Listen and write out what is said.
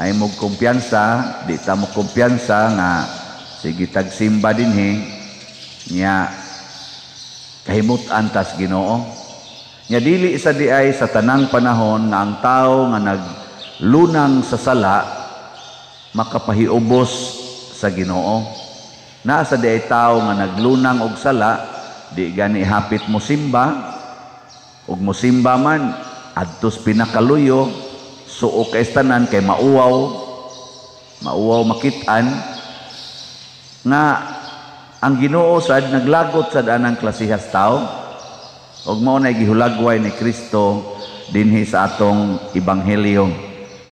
ay mo kumpiyansa, di ta mo kumpiyansa nga sige tagsimba dinhi nya kahimutan tas Ginoo. Nya dili sa di ay sa tanang panahon nga ang tao nga naglunang sa sala makapahiubos sa Ginoo. Naa sa di ay tao nga naglunang og sala di gani hapit mo simba ug mo simba man adtos pinakaluyo suok kay tanan kay mauwaw. Mauwaw makitaan. Nga ang Ginoo sad naglagot sad anang klasihas tao ug mao na gihulagway ni Kristo dinhi sa atong ebanghelyo